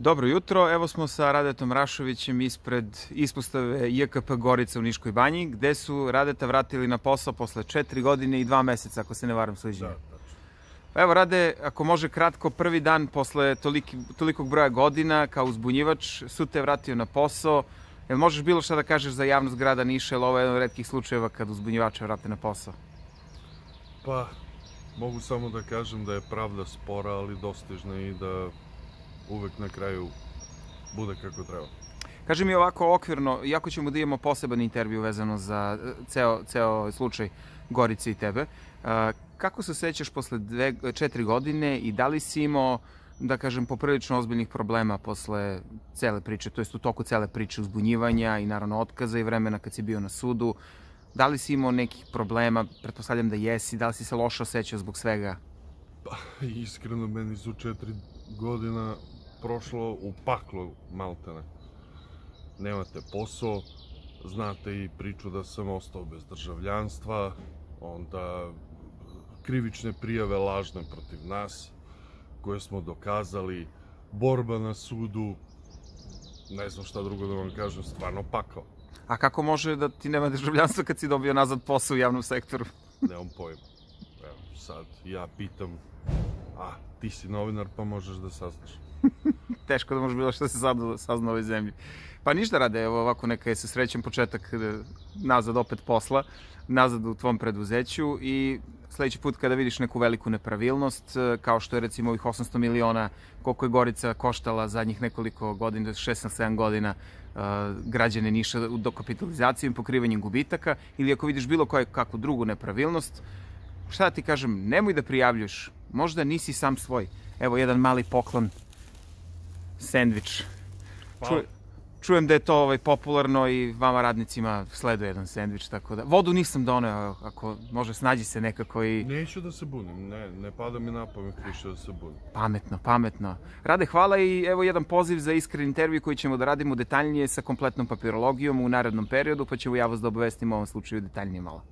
Dobro jutro, evo smo sa Radetom Rašovićem ispred ispostave JKP Gorica u Niškoj banji, gde su Radeta vratili na posao posle četiri godine i dva meseca, ako se ne varam suđenje. Da, tačno. Evo Rade, ako može kratko, prvi dan posle toliki, tolikog broja godina kao uzbunjivač, su te vratio na posao. Jel možeš bilo šta da kažeš za javnost grada Niša, jer ovo je jedan od redkih slučajeva kad uzbunjivača vrate na posao? Pa, mogu samo da kažem da je pravda spora, ali dostižna i da uvek na kraju bude kako treba. Kaži mi ovako okvirno, iako ćemo da imamo poseban intervju vezano za e, ceo, ceo slučaj Gorice i tebe, a, kako se sećaš posle dve, četiri godine i da li si imao da kažem, poprilično ozbiljnih problema posle cele priče, to jest u toku cele priče uzbunjivanja i naravno otkaza i vremena kad si bio na sudu. Da li si imao nekih problema, pretpostavljam da jesi, da li si se loše osjećao zbog svega? Pa, iskreno, meni su četiri godina prošlo u paklu, maltene. Nemate posao, znate i priču da sam ostao bez državljanstva, onda krivične prijave lažne protiv nas, koje smo dokazali, borba na sudu, ne znam šta drugo da vam kažem, stvarno pakao. A kako može da ti nema državljanstva kad si dobio nazad posao u javnom sektoru? Nemam pojma. Evo, sad ja pitam, a ti si novinar pa možeš da saznaš. Teško da može bilo što se sad sazna u ovoj zemlji. Pa ništa rade, evo ovako neka je se srećen početak e, nazad opet posla, nazad u tvom preduzeću i sledeći put kada vidiš neku veliku nepravilnost, e, kao što je recimo ovih 800 miliona, koliko je Gorica koštala zadnjih nekoliko godina, 6-7 godina, uh, građane Niša dokapitalizacijom i pokrivanjem gubitaka, ili ako vidiš bilo kakvu drugu nepravilnost, šta da ti kažem, nemoj da prijavljuš, možda nisi sam svoj. Evo jedan mali poklon, sendvič. Hvala. čujem da je to ovaj, popularno i vama radnicima sleduje jedan sendvič, tako da... Vodu nisam doneo, ako može snađi se nekako i... Neću da se bunim, ne, ne pada mi na pamet više da se bunim. Pametno, pametno. Rade, hvala i evo jedan poziv za iskren intervju koji ćemo da radimo detaljnije sa kompletnom papirologijom u narednom periodu, pa ćemo ja vas da obavestimo u ovom slučaju detaljnije malo.